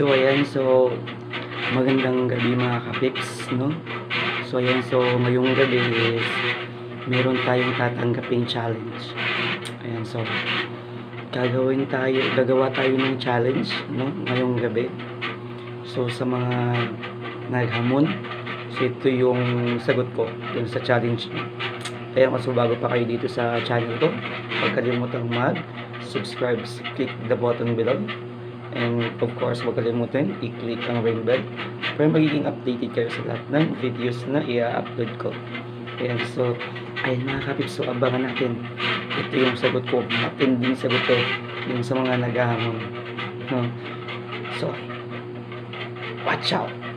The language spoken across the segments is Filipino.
So ayan, so magandang gabi mga kapips, no? So ayan, so ngayong gabi is meron tayong tatanggaping challenge. Ayan, so gagawin tayo, gagawa tayo ng challenge, no? Ngayong gabi. So sa mga naghamon, so ito yung sagot ko dun sa challenge. Kaya mas bago pa kayo dito sa channel ko, huwag kalimutang mag-subscribe, click the button below. And of course, huwag kalimutan i-click ang ring bell para magiging updated kayo sa lahat ng videos na i-upload ko. Ayan, so, ayun mga kapip, so abangan natin. Ito yung sagot ko, matinding sagot ko, yung sa mga naghahamon. No? So, watch out!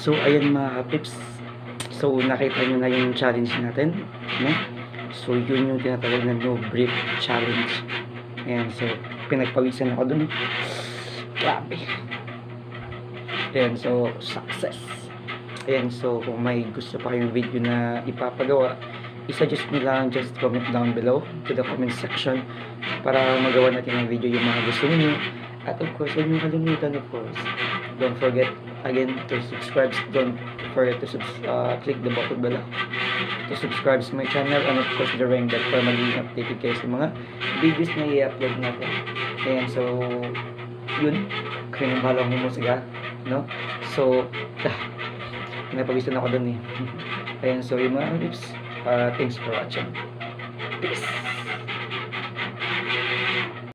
So, ayan mga kapips. So, nakita nyo na yung challenge natin. No? So, yun yung tinatawag na no break challenge. Ayan, so, pinagpawisan ako dun. Grabe. Ayan, so, success. Ayan, so, kung may gusto pa kayong video na ipapagawa, i-suggest nyo lang, just comment down below to the comment section para magawa natin ng video yung mga gusto niyo. At of course, huwag niyo kalimutan, of course, don't forget again to subscribe don't forget to subs uh, click the button below. To subscribe to my channel and of course the ring bell para maging updated kayo sa mga videos na i-upload natin. Ayan so yun. Kayo nang bahala humusga no? So ah, napagisan ako dun eh. Ayan so yung mga tips. Uh, thanks for watching. Peace